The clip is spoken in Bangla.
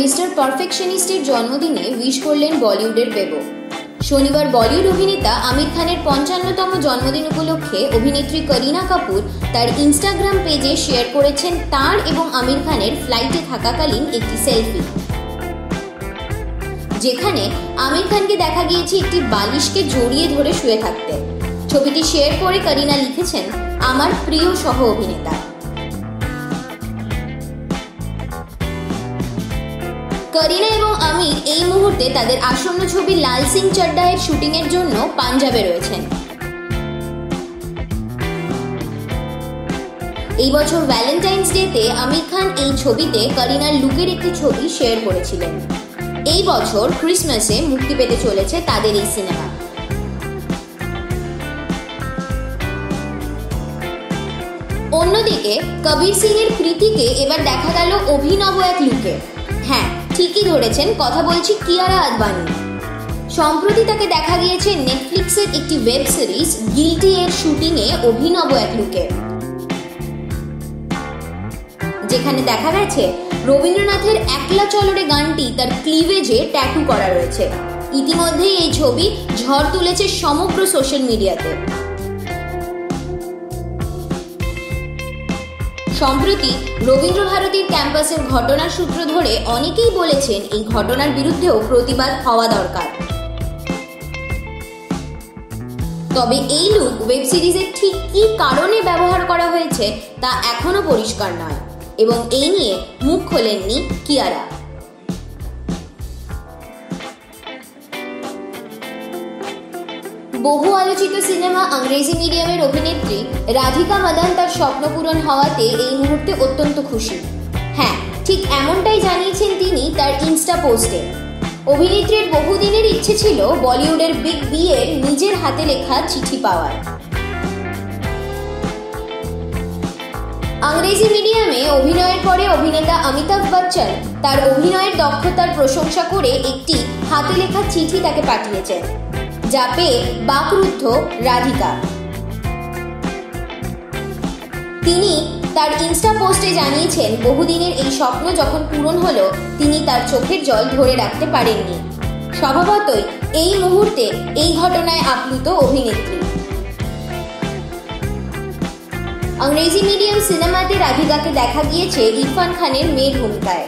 মিস্টার পারফেকশনিস্টের জন্মদিনে উইশ করলেন বলিউডের বেবো। শনিবার বলিউড অভিনেতা আমির খানের পঞ্চান্নতম জন্মদিন উপলক্ষে অভিনেত্রী করিনা কাপুর তার ইনস্টাগ্রাম পেজে শেয়ার করেছেন তার এবং আমির খানের ফ্লাইটে থাকাকালীন একটি সেলফি। যেখানে আমির খানকে দেখা গিয়েছে একটি বালিশকে জড়িয়ে ধরে শুয়ে থাকতে। ছবিটি শেয়ার করে করিনা লিখেছেন, আমার প্রিয় সহ অভিনেতা করিনা এবং আমির এই মুহূর্তে তাদের আসন্ন ছবি লাল সিং চাড্ডায়ের শুটিং এর জন্য পাঞ্জাবে রয়েছেন। এই বছর ভ্যালেন্টাইন্স ডেতে আমির খান এই ছবিতে করিনার লুকের একটি ছবি শেয়ার করেছিলেন। এই বছর ক্রিসমাসে মুক্তি পেতে চলেছে তাদের এই সিনেমা। অন্যদিকে কবির সিং এর কৃতিকে এবার দেখা গেল অভিনব এক লুকে। ঠিকই ধরেছেন, কথা বলছি কিয়ারা আদবানি। সম্প্রতি তাকে দেখা গিয়েছে নেটফ্লিক্সের একটি ওয়েব সিরিজ, গিলটি এর শুটিংয়ে অভিনব এক লুকে। যেখানে দেখা গেছে, রবীন্দ্রনাথের একলা চলরে গানটি তার ক্লিভেজে ট্যাটু করা রয়েছে। ইতিমধ্যেই এই ছবি ঝড় তুলেছে সমগ্র সোশ্যাল মিডিয়াতে। সম্প্রতি রবীন্দ্র ভারতীর ক্যাম্পাসের ঘটনার সূত্র ধরে অনেকেই বলেছেন এই ঘটনার বিরুদ্ধেও প্রতিবাদ হওয়া দরকার। তবে এই লুক ওয়েব সিরিজে ঠিক কী কারণে ব্যবহার করা হয়েছে তা এখনও পরিষ্কার নয়। এবং এই নিয়ে মুখ খোলেননি কিয়ারা। বহু আলোচিত সিনেমা ইংরেজি মিডিয়ামের অভিনেত্রী রাধিকা মাদান তার স্বপ্ন পূরণ হওয়াতে এই মুহূর্তে অত্যন্ত খুশি। হ্যাঁ ঠিক এমনটাই জানিয়েছেন তিনি তার ইনস্টা পোস্টে। অভিনেত্রীর বহুদিনের ইচ্ছে ছিল বলিউডের বিগ বিয়ের নিজের হাতে লেখা চিঠি পাওয়ার। ইংরেজি মিডিয়ামে অভিনয়ের পরে অভিনেতা অমিতাভ বচ্চন তার অভিনয়ের দক্ষতার প্রশংসা করে একটি হাতে লেখা চিঠি তাকে পাঠিয়েছেন। যা পেয়ে বাকরুদ্ধ রাধিকা। তিনি তার ইনস্টা পোস্টে জানিয়েছেন, বহুদিনের এই স্বপ্ন যখন পূরণ হলো, তিনি তার চোখের জল ধরে রাখতে পারেননি। স্বভাবতই এই মুহূর্তে এই ঘটনায় আপ্লুত অভিনেত্রী। ইংরেজি মিডিয়াম সিনেমাতে রাধিকাকে দেখা গিয়েছে ইরফান খানের মেয়ের ভূমিকায়।